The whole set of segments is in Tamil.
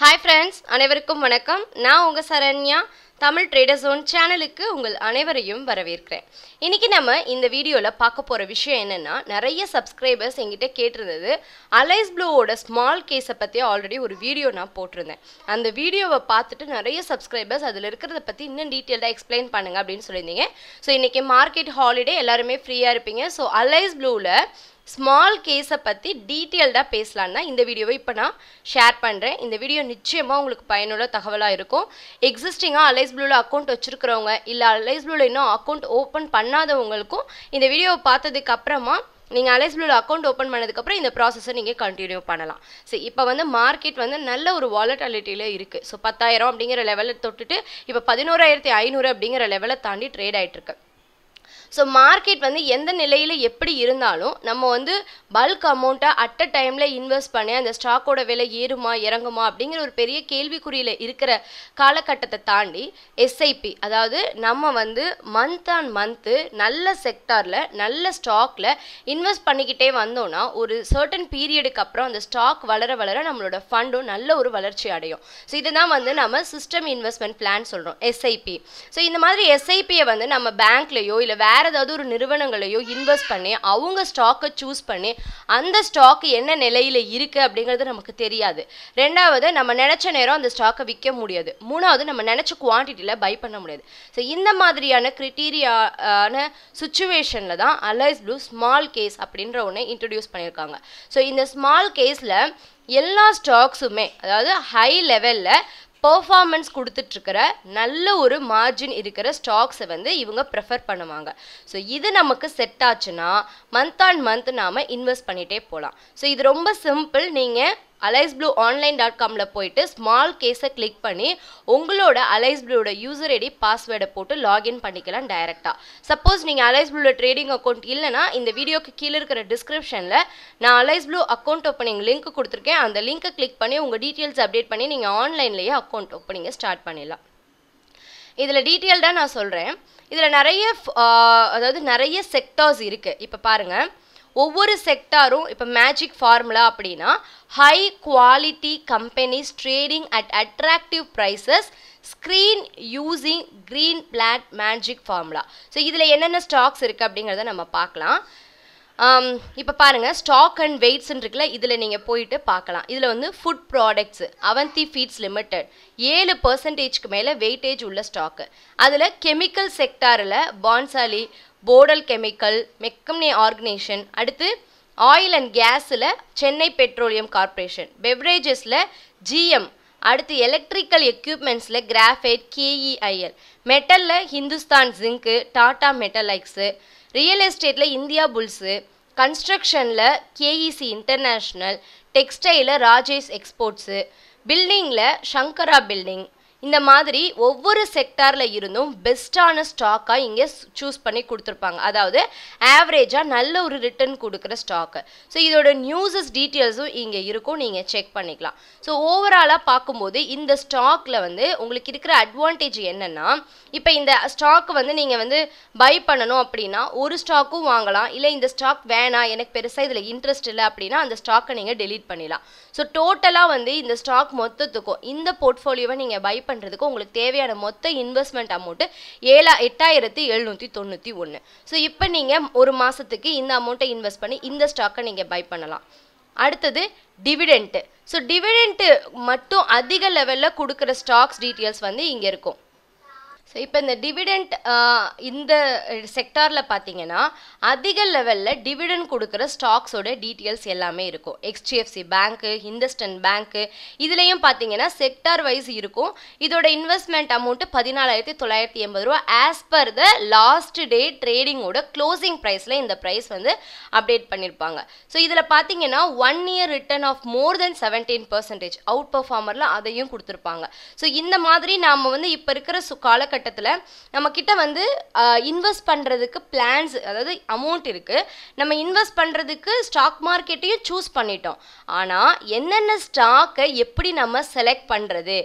ஹாய் ஃப்ரெண்ட்ஸ் அனைவருக்கும் வணக்கம். நான் உங்கள் சரண்யா. தமிழ் ட்ரேடர் ஜோன் சேனலுக்கு உங்கள் அனைவரையும் வரவேற்கிறேன். இன்னைக்கு நம்ம இந்த வீடியோவில் பார்க்க போகிற விஷயம் என்னென்னா நிறைய சப்ஸ்கிரைபர்ஸ் எங்கிட்ட கேட்டிருந்தது. அலைஸ் ப்ளூவோட ஸ்மால் கேஸை பற்றி ஆல்ரெடி ஒரு வீடியோ நான் போட்டிருந்தேன். அந்த வீடியோவை பார்த்துட்டு நிறைய சப்ஸ்கிரைபர்ஸ் அதில் இருக்கிறத பற்றி இன்னும் டீட்டெயில்டாக எக்ஸ்பிளைன் பண்ணுங்க அப்படின்னு சொல்லியிருந்தீங்க. ஸோ இன்றைக்கி மார்க்கெட் ஹாலிடே எல்லாருமே ஃப்ரீயாக இருப்பீங்க. ஸோ அலைஸ் ப்ளூவில் ஸ்மால் கேஸை பற்றி டீட்டெயில்டாக பேசலான்னா இந்த வீடியோவை இப்போ நான் ஷேர் பண்ணுறேன் இந்த வீடியோ நிச்சயமாக உங்களுக்கு பயனுள்ள தகவலாக இருக்கும். எக்ஸிஸ்டிங்காக அலைஸ் ப்ளூவில் அக்கௌண்ட் வச்சுருக்கிறவங்க இல்லை அலைஸ் ப்ளூவில் இன்னும் அக்கௌண்ட் ஓப்பன் பண்ணாதவங்களுக்கும் இந்த வீடியோவை பார்த்ததுக்கு அப்புறமா நீங்கள் அலைஸ் ப்ளூவில் அக்கௌண்ட் ஓப்பன் பண்ணதுக்கப்புறம் இந்த ப்ராசஸை நீங்கள் கண்டினியூ பண்ணலாம். ஸோ இப்போ வந்து மார்க்கெட் வந்து நல்ல ஒரு வாலட்டாலிட்டியில் இருக்குது ஸோ பத்தாயிரம் அப்படிங்கிற லெவலில் தொட்டுட்டு இப்போ பதினோராயிரத்தி ஐநூறு அப்படிங்கிற லெவலை தாண்டி ட்ரேட் ஆகிட்டுருக்கு ஸோ மார்க்கெட் வந்து எந்த நிலையில் எப்படி இருந்தாலும் நம்ம வந்து பல்க் அமௌண்ட்டை அட் அ டைமில் இன்வெஸ்ட் பண்ணி அந்த ஸ்டாக்கோட விலை ஏறுமா இறங்குமா அப்படிங்கிற ஒரு பெரிய கேள்விக்குறியில் இருக்கிற காலகட்டத்தை தாண்டி எஸ்ஐபி அதாவது நம்ம வந்து மந்த் ஆன் மந்த்து நல்ல செக்டாரில் நல்ல ஸ்டாக்கில் இன்வெஸ்ட் பண்ணிக்கிட்டே வந்தோம்னா ஒரு சர்டன் பீரியடுக்கு அப்புறம் அந்த ஸ்டாக் வளர வளர நம்மளோட ஃபண்டும் நல்ல ஒரு வளர்ச்சி அடையும். ஸோ இதுதான் வந்து நம்ம சிஸ்டம் இன்வெஸ்ட்மெண்ட் பிளான் சொல்கிறோம் எஸ்ஐபி ஸோ இந்த மாதிரி எஸ்ஐபியை வந்து நம்ம பேங்க்லேயோ இல்லை வேறு வேறு ஏதாவது ஒரு நிறுவனங்களையோ இன்வெஸ்ட் பண்ணி அவங்க ஸ்டாக்கை சூஸ் பண்ணி அந்த ஸ்டாக் என்ன நிலையில் இருக்குது அப்படிங்கிறது நமக்கு தெரியாது. ரெண்டாவது நம்ம நினச்ச நேரம் அந்த ஸ்டாக்கை விற்க முடியாது. மூணாவது நம்ம நினச்ச குவான்டிட்டியில் பை பண்ண முடியாது. ஸோ இந்த மாதிரியான கிரிட்டீரியான சுச்சுவேஷனில் தான் அலைஸ் ப்ளூ ஸ்மால் கேஸ் அப்படின்ற ஒன்று இன்ட்ரடியூஸ் பண்ணியிருக்காங்க. ஸோ இந்த ஸ்மால் கேஸில் எல்லா ஸ்டாக்ஸுமே அதாவது ஹை லெவலில் பர்ஃபார்மன்ஸ் கொடுத்துட்ருக்கிற நல்ல ஒரு மார்ஜின் இருக்கிற ஸ்டாக்ஸை வந்து இவங்க ப்ரிஃபர் பண்ணுவாங்க. ஸோ இது நமக்கு செட் ஆச்சுன்னா மந்த் ஆன் மந்த் நாம் இன்வெஸ்ட் பண்ணிகிட்டே போகலாம் ஸோ இது ரொம்ப சிம்பிள் நீங்கள் அலைஸ் ப்ளூ ஆன்லைன் டாட் காமில் போயிட்டு ஸ்மால் கேஸை கிளிக் பண்ணி உங்களோட அலைஸ் ப்ளூவோட யூசர் ஐடி பாஸ்வேர்டை போட்டு லாகின் பண்ணிக்கலாம் டைரெக்டாக சப்போஸ் நீங்கள் அலைஸ் ப்ளூவில் ட்ரேடிங் அக்கௌண்ட் இல்லைனா இந்த வீடியோக்கு கீழே இருக்கிற டிஸ்கிரிப்ஷனில் நான் Alice Blue account opening link கொடுத்துருக்கேன். அந்த லிங்க்கை கிளிக் பண்ணி உங்கள் டீட்டெயில்ஸ் அப்டேட் பண்ணி நீங்கள் ஆன்லைன்லேயே அக்கௌண்ட் ஓப்பனிங்கை ஸ்டார்ட் பண்ணிடலாம். இதில் டீட்டெயில்டாக நான் சொல்கிறேன் இதில் நிறைய அதாவது நிறைய செக்டார்ஸ் இருக்குது இப்போ பாருங்கள் ஒவ்வொரு செக்டாரும் இப்போ மேஜிக் ஃபார்முலா அப்படின்னா high quality companies trading at attractive prices screen using Greenblatt magic formula so இதில் என்னென்ன ஸ்டாக்ஸ் இருக்குது அப்படிங்கிறத நம்ம பார்க்கலாம். இப்போ பாருங்கள் ஸ்டாக் அண்ட் வெயிட்ஸ்ன்னு இருக்குல்ல இதில் நீங்கள் போயிட்டு பார்க்கலாம். இதில் வந்து food products Avanti feeds limited ஏழு பர்சன்டேஜ்க்கு மேலே வெயிட்டேஜ் உள்ள ஸ்டாக்கு அதில் கெமிக்கல் செக்டாரில் பான்சாலி போடல் கெமிக்கல் மெக்கம்னே ஆர்கனைசேஷன் அடுத்து ஆயில் அண்ட் கேஸில் சென்னை பெட்ரோலியம் கார்ப்பரேஷன். பெவரேஜஸில் ஜிஎம் அடுத்து எலக்ட்ரிக்கல் எக்யூப்மெண்ட்ஸில் கிராஃபைட் கேஇஐஎல் மெட்டலில் ஹிந்துஸ்தான் ஜிங்க்கு டாடா மெட்டலைக்ஸு. ரியல் எஸ்டேட்டில் இந்தியா புல்ஸு. கன்ஸ்ட்ரக்ஷனில் கேஇசி இன்டர்நேஷ்னல். டெக்ஸ்டைலில் ராஜேஷ் எக்ஸ்போர்ட்ஸு. பில்டிங்கில் சங்கரா பில்டிங். இந்த மாதிரி ஒவ்வொரு செக்டாரில் இருந்தும் பெஸ்ட்டான ஸ்டாக்காக இங்கே சூஸ் பண்ணி கொடுத்துருப்பாங்க. அதாவது ஆவரேஜாக நல்ல ஒரு ரிட்டர்ன் கொடுக்குற ஸ்டாக்கு ஸோ இதோட நியூஸஸ் டீட்டெயில்ஸும் இங்கே இருக்கும். நீங்கள் செக் பண்ணிக்கலாம். ஸோ ஓவராலாக பார்க்கும்போது இந்த ஸ்டாக்கில் வந்து உங்களுக்கு இருக்கிற அட்வான்டேஜ் என்னென்னா இப்போ இந்த ஸ்டாக் வந்து நீங்கள் வந்து பை பண்ணணும் அப்படின்னா ஒரு ஸ்டாக்கும் வாங்கலாம். இல்லை இந்த ஸ்டாக் வேணாம். எனக்கு பெருசாக இதில் இன்ட்ரெஸ்ட் இல்லை அப்படின்னா அந்த ஸ்டாக்கை நீங்கள் டெலீட் பண்ணிடலாம். ஸோ டோட்டலாக வந்து இந்த ஸ்டாக் மொத்தத்துக்கும் இந்த போர்ட்ஃபோலியோவை நீங்கள் பை பண்ணுறதுக்கும் உங்களுக்கு தேவையான மொத்த இன்வெஸ்ட்மெண்ட் அமௌண்ட்டு ஏழா எட்டாயிரத்தி எழுநூற்றி தொண்ணூற்றி ஒன்று ஸோ இப்போ நீங்கள் ஒரு மாதத்துக்கு இந்த அமௌண்ட்டை இன்வெஸ்ட் பண்ணி இந்த ஸ்டாக்கை நீங்கள் பை பண்ணலாம். அடுத்தது டிவிடெண்ட்டு ஸோ டிவிடெண்ட்டு மட்டும் அதிக லெவலில் கொடுக்குற ஸ்டாக்ஸ் டீட்டெயில்ஸ் வந்து இங்கே இருக்கும். ஸோ இப்போ இந்த டிவிடெண்ட் இந்த செக்டாரில் பார்த்தீங்கன்னா அதிக லெவலில் டிவிடெண்ட் கொடுக்குற ஸ்டாக்ஸோட டீட்டெயில்ஸ் எல்லாமே இருக்கும். ஹெச்டிஎஃப்சி பேங்க்கு ஹிந்தஸ்டன் பேங்க்கு இதுலேயும் பார்த்தீங்கன்னா செக்டார் வைஸ் இருக்கும். இதோட இன்வெஸ்ட்மெண்ட் அமௌண்ட்டு பதினாலாயிரத்தி தொள்ளாயிரத்தி எண்பது ரூபா. As per the last day ட்ரேடிங்கோட closing ப்ரைஸில் இந்த ப்ரைஸ் வந்து அப்டேட் பண்ணியிருப்பாங்க ஸோ இதில் பார்த்தீங்கன்னா one year return of more than seventeen percentage out பர்ஃபார்மரில் அதையும் கொடுத்துருப்பாங்க. ஸோ இந்த மாதிரி நாம் வந்து இப்போ இருக்கிற காலக்கட்டம் காலகட்டத்தில் நம்ம கிட்ட வந்து இன்வெஸ்ட் பண்ணுறதுக்கு பிளான்ஸ் அதாவது அமௌண்ட் இருக்குது நம்ம இன்வெஸ்ட் பண்ணுறதுக்கு ஸ்டாக் மார்க்கெட்டையும் சூஸ் பண்ணிட்டோம். ஆனால் என்னென்ன ஸ்டாக்கை எப்படி நம்ம செலக்ட் பண்ணுறது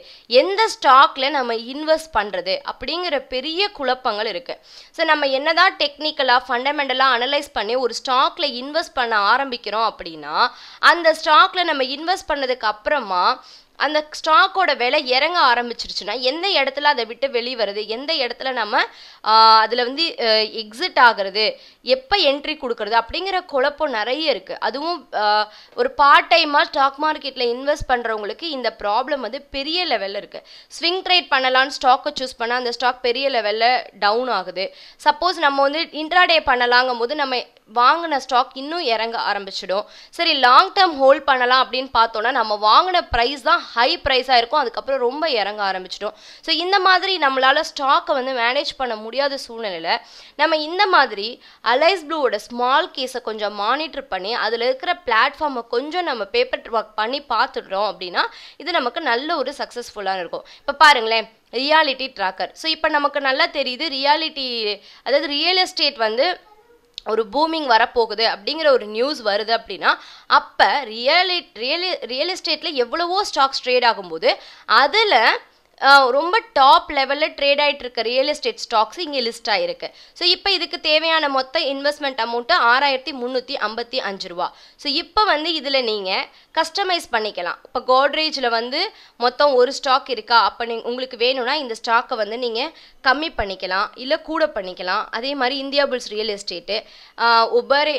எந்த ஸ்டாக்கில் நம்ம இன்வெஸ்ட் பண்ணுறது அப்படிங்கிற பெரிய குழப்பங்கள் இருக்குது ஸோ நம்ம என்னதான் டெக்னிக்கலாக ஃபண்டமெண்டலாக அனலைஸ் பண்ணி ஒரு ஸ்டாக்கில் இன்வெஸ்ட் பண்ண ஆரம்பிக்கிறோம் அப்படின்னா அந்த ஸ்டாக்கில் நம்ம இன்வெஸ்ட் பண்ணதுக்கு அப்புறமா அந்த ஸ்டாக்கோட விலை இறங்க ஆரம்பிச்சிருச்சுன்னா எந்த இடத்துல அதை விட்டு வெளிவருது எந்த இடத்துல நம்ம அதில் வந்து எக்ஸிட் ஆகிறது? எப்போ என்ட்ரி கொடுக்கறது? அப்படிங்கிற குழப்பம் நிறைய இருக்குது அதுவும் ஒரு பார்ட் டைமாக ஸ்டாக் மார்க்கெட்டில் இன்வெஸ்ட் பண்ணுறவங்களுக்கு இந்த ப்ராப்ளம் வந்து பெரிய லெவலில் இருக்குது ஸ்விங் ட்ரேட் பண்ணலான்னு ஸ்டாக்கை சூஸ் பண்ணால் அந்த ஸ்டாக் பெரிய லெவலில் டவுன் ஆகுது. சப்போஸ் நம்ம வந்து இன்ட்ராடே பண்ணலாங்கும் போது நம்ம வாங்கின ஸ்டாக் இன்னும் இறங்க ஆரம்பிச்சிடும். சரி லாங் டேர்ம் ஹோல்ட் பண்ணலாம் அப்படின்னு பார்த்தோன்னா நம்ம வாங்கின ப்ரைஸ் தான் ஹை ப்ரைஸாக இருக்கும். அதுக்கப்புறம் ரொம்ப இறங்க ஆரம்பிச்சிடும். ஸோ இந்த மாதிரி நம்மளால் ஸ்டாக்கை வந்து மேனேஜ் பண்ண முடியாத சூழ்நிலையில் நம்ம இந்த மாதிரி அலைஸ் ப்ளூவோட ஸ்மால் கேஸை கொஞ்சம் மானிட்டர் பண்ணி அதில் இருக்கிற பிளாட்ஃபார்மை கொஞ்சம் நம்ம பேப்பர் ஒர்க் பண்ணி பார்த்துடுறோம் அப்படின்னா இது நமக்கு நல்ல ஒரு சக்ஸஸ்ஃபுல்லாக இருக்கும். இப்போ பாருங்களேன் ரியாலிட்டி ட்ராக்கர் ஸோ இப்போ நமக்கு நல்லா தெரியுது ரியாலிட்டி அதாவது ரியல் எஸ்டேட் வந்து ஒரு பூமிங் வரப்போகுது அப்படிங்கிற ஒரு நியூஸ் வருது அப்படின்னா அப்போ ரியலி ரியல் ரியல் எஸ்டேட்டில் எவ்வளவோ ஸ்டாக்ஸ் ட்ரேட் ஆகும்போது அதில் ரொம்ப டாப் லெவலில் ட்ரேட் ஆகிட்டு இருக்க ரியல் எஸ்டேட் ஸ்டாக்ஸ் இங்கே லிஸ்ட் ஆகிருக்கு ஸோ இப்போ இதுக்கு தேவையான மொத்த இன்வெஸ்ட்மெண்ட் அமௌண்ட்டு ஆறாயிரத்தி முந்நூற்றி ஐம்பத்தி அஞ்சு ரூபா. ஸோ இப்போ வந்து இதில் நீங்கள் கஸ்டமைஸ் பண்ணிக்கலாம். இப்போ கோட்ரேஜில் வந்து மொத்தம் ஒரு ஸ்டாக் இருக்கா? அப்போ நீ உங்களுக்கு வேணும்னா இந்த ஸ்டாக்கை வந்து நீங்கள் கம்மி பண்ணிக்கலாம். இல்லை கூட பண்ணிக்கலாம். அதே மாதிரி இந்தியா புல்ஸ் ரியல் எஸ்டேட்டு உபரே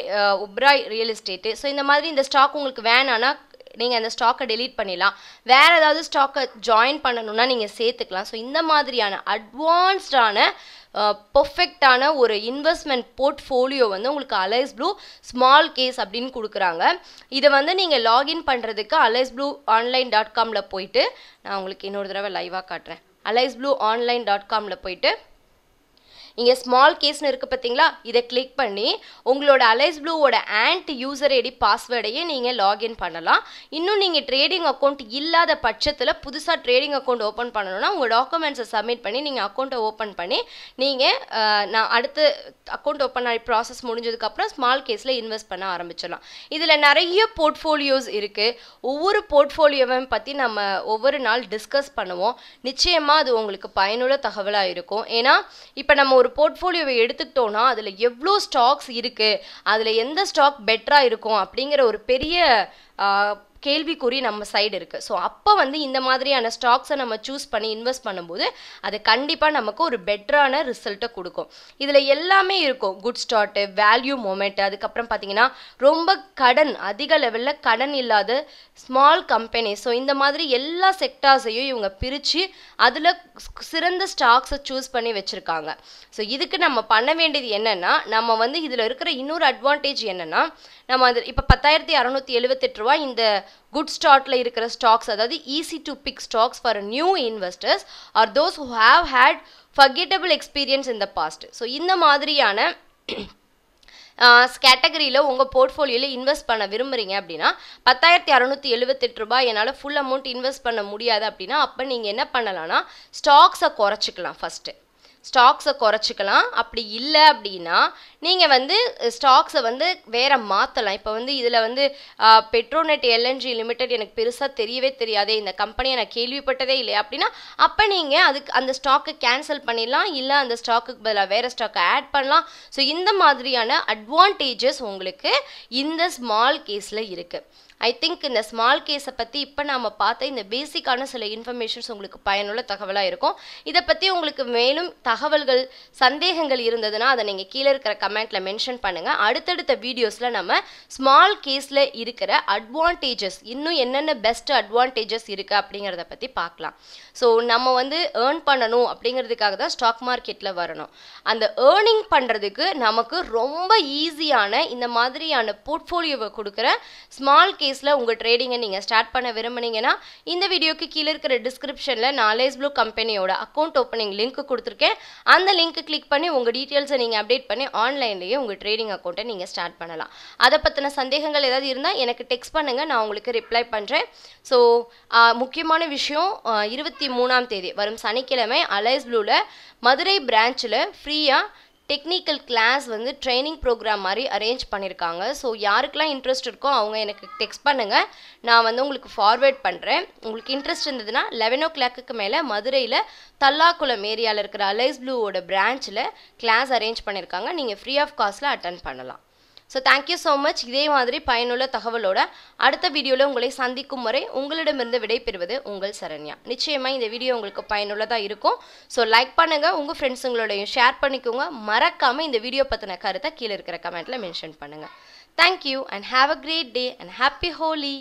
உப்ராய் ரியல் எஸ்டேட்டு ஸோ இந்த மாதிரி இந்த ஸ்டாக் உங்களுக்கு வேணான்னா நீங்கள் அந்த ஸ்டாக்கை டெலீட் பண்ணிடலாம். வேறு ஏதாவது ஸ்டாக்கை ஜாயின் பண்ணணும்னா நீங்கள் சேர்த்துக்கலாம். ஸோ இந்த மாதிரியான அட்வான்ஸ்டான பர்ஃபெக்டான ஒரு இன்வெஸ்ட்மெண்ட் போர்ட்ஃபோலியோ வந்து உங்களுக்கு அலைஸ் ப்ளூ ஸ்மால் கேஸ் அப்படின்னு கொடுக்குறாங்க. இதை வந்து நீங்கள் லாகின் பண்ணுறதுக்கு அலைஸ் ப்ளூ ஆன்லைன் டாட் காமில் போயிட்டு நான் உங்களுக்கு இன்னொரு தடவை லைவாக காட்டுறேன். அலைஸ் ப்ளூ ஆன்லைன் டாட் காமில் போயிட்டு இங்கே ஸ்மால் கேஸ்னு இருக்குது பார்த்தீங்களா இதை கிளிக் பண்ணி உங்களோட அலைஸ் ப்ளூவோட ஆண்ட் யூசர் ஐடி பாஸ்வேர்டையே நீங்கள் லாகின் பண்ணலாம். இன்னும் நீங்கள் ட்ரேடிங் அக்கௌண்ட் இல்லாத பட்சத்தில் புதுசாக ட்ரேடிங் அக்கௌண்ட் ஓப்பன் பண்ணணும்னா உங்கள் டாக்குமெண்ட்ஸை சப்மிட் பண்ணி நீங்கள் அக்கௌண்ட்டை ஓப்பன் பண்ணி நீங்கள் நான் அடுத்து அக்கௌண்ட் ஓப்பன் ஆகி ப்ராசஸ் முடிஞ்சதுக்கப்புறம் ஸ்மால் கேஸில் இன்வெஸ்ட் பண்ண ஆரம்பிச்சிடலாம். இதில் நிறைய போர்ட்ஃபோலியோஸ் இருக்குது ஒவ்வொரு போர்ட்ஃபோலியோவையும் பற்றி நம்ம ஒவ்வொரு நாள் டிஸ்கஸ் பண்ணுவோம். நிச்சயமாக அது உங்களுக்கு பயனுள்ள தகவலாக இருக்கும். ஏன்னா இப்போ நம்ம ஒரு போர்ட்ஃபோலியோவை எடுத்துக்கிட்டோம்னா அதில் எவ்வளோ ஸ்டாக்ஸ் இருக்குது அதில் எந்த ஸ்டாக் பெட்டராக இருக்கும் அப்படிங்கிற ஒரு பெரிய கேள்விக்குறி நம்ம சைடு இருக்குது ஸோ அப்போ வந்து இந்த மாதிரியான ஸ்டாக்ஸை நம்ம சூஸ் பண்ணி இன்வெஸ்ட் பண்ணும்போது அது கண்டிப்பாக நமக்கு ஒரு பெட்டரான ரிசல்ட்டை கொடுக்கும். இதில் எல்லாமே இருக்கும். குட் ஸ்டார்ட்டு வேல்யூ மூமெண்ட் அதுக்கப்புறம் பார்த்தீங்கன்னா ரொம்ப கடன் அதிக லெவலில் கடன் இல்லாத ஸ்மால் கம்பெனி ஸோ இந்த மாதிரி எல்லா செக்டார்ஸையும் இவங்க பிரித்து அதில் சிறந்த ஸ்டாக்ஸை சூஸ் பண்ணி வச்சுருக்காங்க. ஸோ இதுக்கு நம்ம பண்ண வேண்டியது என்னென்னா நம்ம வந்து இதில் இருக்கிற இன்னொரு அட்வான்டேஜ் என்னென்னா நம்ம அது இப்போ பத்தாயிரத்தி அறநூற்றி எழுபத்தெட்டு ரூபா இந்த குட் ஸ்டார்ட்டில் இருக்கிற ஸ்டாக்ஸ் அதாவது easy to pick stocks for new investors or those who have had forgettable experience in the past so இந்த மாதிரியான கேட்டகரியில் உங்கள் போர்ட்ஃபோலியோவில் இன்வெஸ்ட் பண்ண விரும்புகிறீங்க அப்படின்னா பத்தாயிரத்தி அறநூற்றி எழுபத்தெட்டு ரூபாய் என்னால் ஃபுல் அமௌண்ட் இன்வெஸ்ட் பண்ண முடியாது அப்படின்னா அப்போ நீங்கள் என்ன பண்ணலாம்னா ஸ்டாக்ஸை குறைச்சிக்கலாம் ஃபஸ்ட்டு ஸ்டாக்ஸை குறைச்சிக்கலாம். அப்படி இல்லை அப்படின்னா நீங்கள் வந்து ஸ்டாக்ஸை வந்து வேற மாற்றலாம் இப்போ வந்து இதில் வந்து பெட்ரோநெட் எல்என்ஜி லிமிடெட் எனக்கு பெருசாக தெரியவே தெரியாதே. இந்த கம்பெனியை நான் கேள்விப்பட்டதே இல்லை அப்படின்னா அப்போ நீங்கள் அதுக்கு அந்த ஸ்டாக்கை கேன்சல் பண்ணிடலாம். இல்லை அந்த ஸ்டாக்குக்கு பதிலாக வேறு ஸ்டாக்கை ஆட் பண்ணலாம். ஸோ இந்த மாதிரியான அட்வான்டேஜஸ் உங்களுக்கு இந்த ஸ்மால் கேஸில் இருக்குது ஐ திங்க் இந்த ஸ்மால் கேஸை பற்றி இப்போ நாம் பார்த்த இந்த பேசிக்கான சில இன்ஃபர்மேஷன்ஸ் உங்களுக்கு பயனுள்ள தகவலாக இருக்கும். இதை பற்றி உங்களுக்கு மேலும் தகவல்கள் சந்தேகங்கள் இருந்ததுன்னா அதை நீங்கள் கீழே இருக்கிற கமெண்ட்டில் மென்ஷன் பண்ணுங்கள் அடுத்தடுத்த வீடியோஸில் நம்ம ஸ்மால் கேஸில் இருக்கிற அட்வான்டேஜஸ் இன்னும் என்னென்ன பெஸ்ட் அட்வான்டேஜஸ் இருக்குது அப்படிங்கிறத பற்றி பார்க்கலாம். ஸோ நம்ம வந்து ஏர்ன் பண்ணணும் அப்படிங்கிறதுக்காக தான் ஸ்டாக் மார்க்கெட்டில் வரணும். அந்த ஏர்னிங் பண்ணுறதுக்கு நமக்கு ரொம்ப ஈஸியான இந்த மாதிரியான போர்ட்ஃபோலியோவை கொடுக்குற ஸ்மால் கேஸில் உங்கள் ட்ரேடிங்கை நீங்கள் ஸ்டார்ட் பண்ண விரும்புனீங்கன்னா இந்த வீடியோக்கு கீழே இருக்கிற டிஸ்கிரிப்ஷனில் நாலேஜ் ப்ளூ கம்பெனியோட அக்கௌண்ட் ஓப்பனிங் லிங்க் கொடுத்துருக்கேன். அந்த லிங்க் கிளிக் பண்ணி உங்கள் டீட்டெயில்ஸை நீங்கள் அப்டேட் பண்ணி ஆன்லைன்லேயே உங்கள் ட்ரேடிங் அக்கௌண்ட்டை நீங்கள் ஸ்டார்ட் பண்ணலாம். அதை பற்றின சந்தேகங்கள் ஏதாவது இருந்தால் எனக்கு டெக்ஸ்ட் பண்ணுங்கள் நான் உங்களுக்கு ரிப்ளை பண்ணுறேன் ஸோ முக்கியமான விஷயம் இருபத்தி மூணாம் தேதி வரும் சனிக்கிழமை அலைஸ் ப்ளூவில் மதுரை பிரான்ச்சில் ஃப்ரீயாக டெக்னிக்கல் கிளாஸ் வந்து ட்ரைனிங் ப்ரோக்ராம் மாதிரி அரேஞ்ச் பண்ணியிருக்காங்க ஸோ யாருக்கெல்லாம் இன்ட்ரெஸ்ட் இருக்கோ அவங்க எனக்கு டெக்ஸ்ட் பண்ணுங்கள் நான் வந்து உங்களுக்கு ஃபார்வேர்ட் பண்ணுறேன் உங்களுக்கு இன்ட்ரெஸ்ட் இருந்ததுன்னா லெவன் ஓ கிளாக்கு மேலே மதுரையில் தல்லாக்குளம் ஏரியாவில் இருக்கிற அலைஸ் ப்ளூவோட பிரான்ச்சில் கிளாஸ் அரேஞ்ச் பண்ணியிருக்காங்க நீங்கள் ஃப்ரீ ஆஃப் காஸ்ட்டில் அட்டன் பண்ணலாம். So thank you so much இதே மாதிரி பயனுள்ள தகவலோட அடுத்த வீடியோவில் உங்களை சந்திக்கும் வரை உங்களிடமிருந்து விடைபெறுவது உங்கள் சரண்யா. நிச்சயமாக இந்த வீடியோ உங்களுக்கு பயனுள்ளதாக இருக்கும். ஸோ லைக் பண்ணுங்கள் உங்கள் ஃப்ரெண்ட்ஸுங்களோடையும் ஷேர் பண்ணிக்கோங்க. மறக்காமல் இந்த வீடியோ பற்றின கருத்தை கீழே இருக்கிற கமெண்ட்டில் மென்ஷன் பண்ணுங்கள் thank you and have a great day and happy Holi